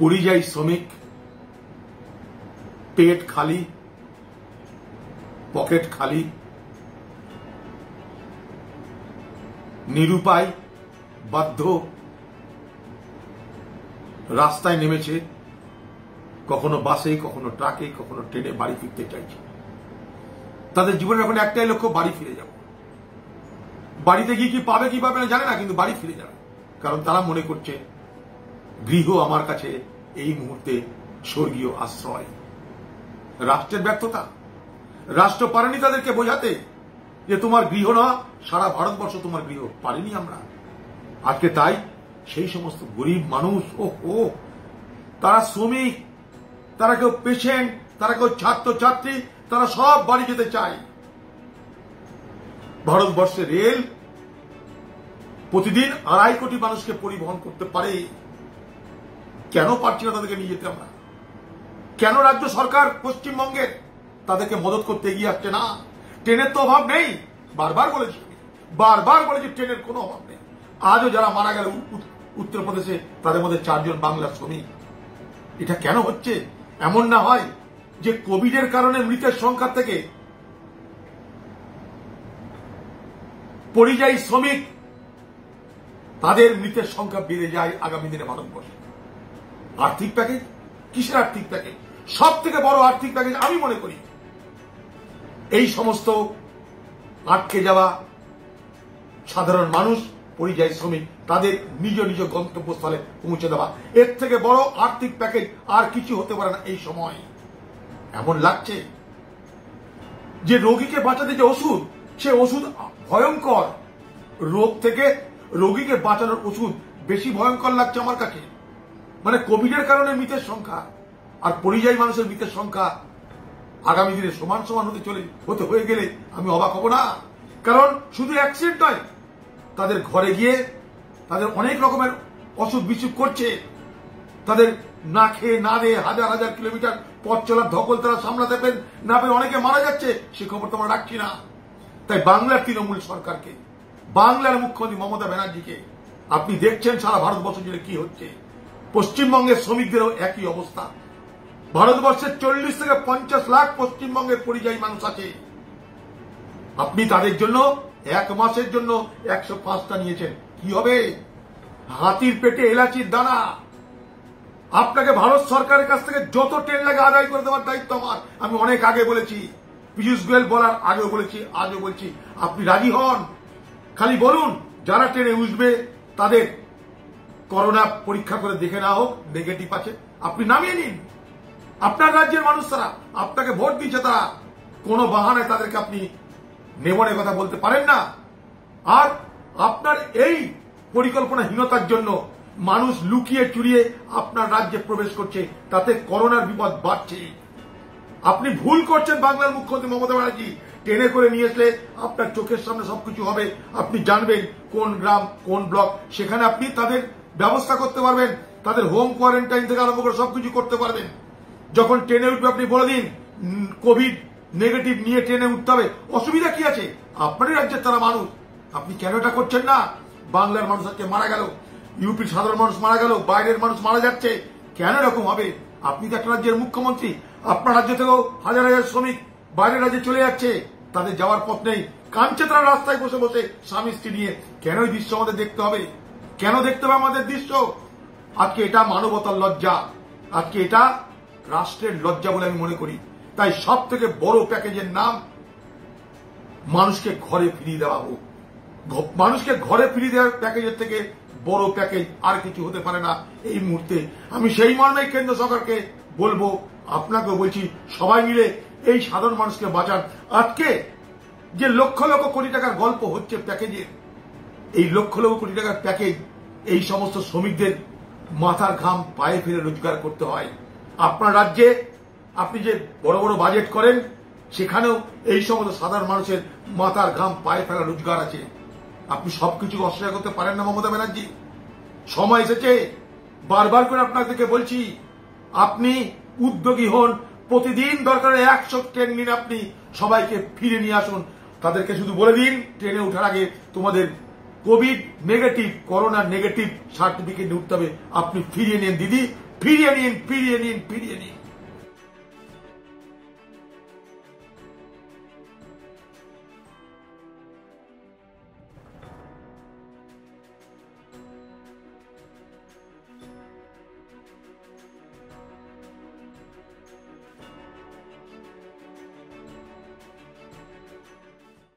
পরিযায়ী শ্রমিক, পেট খালি, পকেট খালি, নিরুপায়, বাধ্য, রাস্তায় নেমেছে, কখনো বাসে, কখনো ট্রাকে, কখনো ট্রেনে বাড়ি ফিরতে চাইছে। তাদের জীবনের এখন একটাই লক্ষ্য, বাড়ি ফিরে যাব বাড়িতে গিয়ে কি পাবে কি পাবে না জানে না, কিন্তু বাড়ি ফিরে যাবে। কারণ তারা মনে করছে গৃহ আমার কাছে এই মুহূর্তে স্বর্গীয় আশ্রয়। রাষ্ট্রের ব্যর্থতা। রাষ্ট্র পারেনি তাদেরকে বোঝাতে যে তোমার গৃহ না, সারা ভারতবর্ষ তোমার গৃহ পারিনি আমরা। আজকে তাই সেই সমস্ত গরিব মানুষ ও ও তারা শ্রমিক, তারা কেউ পেশেন্ট, তারা কেউ ছাত্র ছাত্রী তারা সব বাড়ি যেতে চায়। ভারতবর্ষে রেল প্রতিদিন আড়াই কোটি মানুষকে পরিবহন করতে পারে। কেন পারছি না তাদেরকে নিয়ে যেতে আমরা? কেন রাজ্য সরকার পশ্চিমবঙ্গের তাদেরকে মদত করতে এগিয়ে আসছে না? ট্রেনের তো অভাব নেই। বারবার বলেছি বারবার বলেছি ট্রেনের কোনো অভাব নেই। আজও যারা মারা গেল উত্তরপ্রদেশে, তাদের মধ্যে চারজন বাংলার শ্রমিক। এটা কেন হচ্ছে? এমন না হয় যে কোভিডের কারণে মৃতের সংখ্যা থেকে পরিযায়ী শ্রমিক, তাদের মৃতের সংখ্যা বেড়ে যায় আগামী দিনে ভারতবর্ষে। আর্থিক প্যাকেজ? কিসের আর্থিক প্যাকেজ? সব থেকে বড় আর্থিক প্যাকেজ আমি মনে করি, এই সমস্ত আটকে যাওয়া সাধারণ মানুষ, পরিযায়ী শ্রমিক, তাদের নিজ নিজ গন্তব্যস্থলে পৌঁছে দেওয়া। এর থেকে বড় আর্থিক প্যাকেজ আর কিছু হতে পারে না এই সময়। এমন লাগছে যে রোগীকে বাঁচাতে যে ওষুধ, সে ওষুধ ভয়ঙ্কর। রোগ থেকে রোগীকে বাঁচানোর ওষুধ বেশি ভয়ঙ্কর লাগছে আমার কাছে। মানে কোভিডের কারণে মৃতের সংখ্যা আর পরিযায়ী মানুষের মৃতের সংখ্যা আগামী দিনে সমান সমান হতে চলে, হতে হয়ে গেলে আমি অবাক হব না। কারণ শুধু অ্যাক্সিডেন্ট নয়, তাদের ঘরে গিয়ে তাদের অনেক রকমের অসুখ বিসুখ করছে। তাদের না খেয়ে, না দিয়ে হাজার হাজার কিলোমিটার পথ চলার ধকল তারা সামলাতে পেন না পেরে অনেকে মারা যাচ্ছে, সে খবর তোমরা রাখছি না। তাই বাংলার তৃণমূল সরকারকে, বাংলার মুখ্যমন্ত্রী মমতা ব্যানার্জিকে, আপনি দেখছেন সারা ভারতবর্ষ জুড়ে কি হচ্ছে। পশ্চিমবঙ্গের শ্রমিকদেরও একই অবস্থা। ভারতবর্ষের চল্লিশ থেকে পঞ্চাশ লাখ পশ্চিমবঙ্গের পরিযায়ী মানুষ আছে। আপনি তাদের জন্য এক মাসের জন্য একশো পাঁচটা নিয়েছেন। কি হবে? হাতির পেটে এলাচির দানা। আপনাকে ভারত সরকারের কাছ থেকে যত ট্রেন লাগে আদায় করে দেওয়ার দায়িত্ব আমার। আমি অনেক আগে বলেছি, পীযূষ গোয়েল বলার আগেও বলেছি, আজও বলছি, আপনি রাজি হন। খালি বলুন, যারা ট্রেনে উঠবে, তাদের করোনা পরীক্ষা করে দেখে না হোক নেগেটিভ আছে। আপনি নামিয়ে নিন। আপনার রাজ্যের মানুষ তারা, আপনাকে ভোট দিচ্ছে তারা। কোন বাহানায় তাদেরকে আপনি নেবনের কথা বলতে পারেন না। আর আপনার এই পরিকল্পনাহীনতার জন্য মানুষ লুকিয়ে চুরিয়ে আপনার রাজ্যে প্রবেশ করছে, তাতে করোনার বিপদ বাড়ছে। আপনি ভুল করছেন বাংলার মুখ্যমন্ত্রী মমতা ব্যানার্জি। ট্রেনে করে নিয়ে আসলে আপনার চোখের সামনে সবকিছু হবে। আপনি জানবেন কোন গ্রাম, কোন ব্লক, সেখানে আপনি তাদের ব্যবস্থা করতে পারবেন, তাদের হোম কোয়ারেন্টাইন থেকে আরম্ভ করে সবকিছু করতে পারবেন। যখন ট্রেনে উঠবে, আপনি বলে দিন কোভিড নেগেটিভ নিয়ে ট্রেনে উঠতে হবে। অসুবিধা কি আছে? আপনারই রাজ্যের তারা মানুষ। আপনি কেন এটা করছেন না? বাংলার মানুষ আজকে মারা গেল। ইউপির সাধারণ মানুষ মারা গেল, বাইরের মানুষ মারা যাচ্ছে। কেন এরকম হবে? আপনি তো একটা রাজ্যের মুখ্যমন্ত্রী। আপনার রাজ্য থেকেও হাজার হাজার শ্রমিক বাইরের রাজ্যে চলে যাচ্ছে। তাদের যাওয়ার পথ নেই। কাঁদছে তারা রাস্তায় বসে বসে স্বামী স্ত্রী নিয়ে কেন এই দৃশ্য আমাদের দেখতে হবে? কেন দেখতে হবে আমাদের দৃশ্য? আজকে এটা মানবতার লজ্জা। আজকে এটা রাষ্ট্রের লজ্জা বলে আমি মনে করি। তাই সব থেকে বড় প্যাকেজের নাম, মানুষকে ঘরে ফিরিয়ে দেওয়া হোক। মানুষকে ঘরে ফিরিয়ে দেওয়ার প্যাকেজের থেকে বড় প্যাকেজ আর কিছু হতে পারে না এই মুহূর্তে। আমি সেই মর্মে কেন্দ্র সরকারকে বলব আপনাকে বলছি, সবাই মিলে এই সাধারণ মানুষকে বাঁচান। আজকে যে লক্ষ লক্ষ কোটি টাকার গল্প হচ্ছে প্যাকেজের এই লক্ষ লক্ষ কোটি টাকার প্যাকেজ এই সমস্ত শ্রমিকদের মাথার ঘাম পায়ে ফেলে রোজগার করতে হয়। আপনার রাজ্যে আপনি যে বড় বড় বাজেট করেন, সেখানেও এই সমস্ত সাধারণ মানুষের মাথার ঘাম পায়ে ফেলা রোজগার আছে। আপনি সবকিছু অস্বীকার করতে পারেন না, মমতা ব্যানার্জি। সময় এসেছে। বারবার করে আপনাদেরকে বলছি, আপনি উদ্যোগী হন, প্রতিদিন দরকারে একশো ট্রেন নিন আপনি, সবাইকে ফিরে নিয়ে আসুন। তাদেরকে শুধু বলে দিন, ট্রেনে ওঠার আগে তোমাদের covid negative, corona negative certificate উঠতে হবে। আপনি ফিরিয়ে নিন, দিদি। ফিরিয়ে নিন ফিরিয়ে নিন ফিরিয়ে নিন।